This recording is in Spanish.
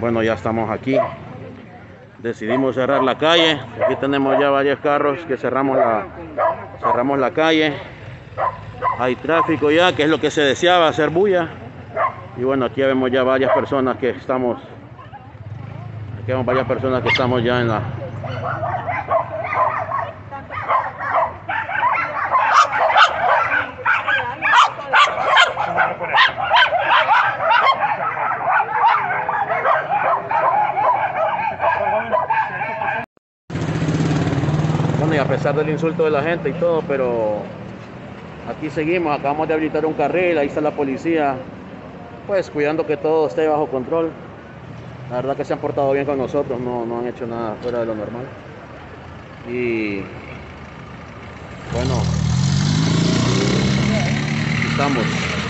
Bueno, ya estamos aquí. Decidimos cerrar la calle. Aquí tenemos ya varios carros que cerramos la, cerramos la calle. Hay tráfico ya, que es lo que se deseaba, hacer bulla. Y bueno, aquí vemos ya varias personas que estamos, aquí vemos varias personas que estamos ya en la, Bueno, y a pesar del insulto de la gente y todo, pero aquí seguimos, acabamos de habilitar un carril, ahí está la policía, pues cuidando que todo esté bajo control. La verdad que se han portado bien con nosotros, no, no han hecho nada fuera de lo normal. Y bueno, estamos.